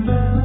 remember.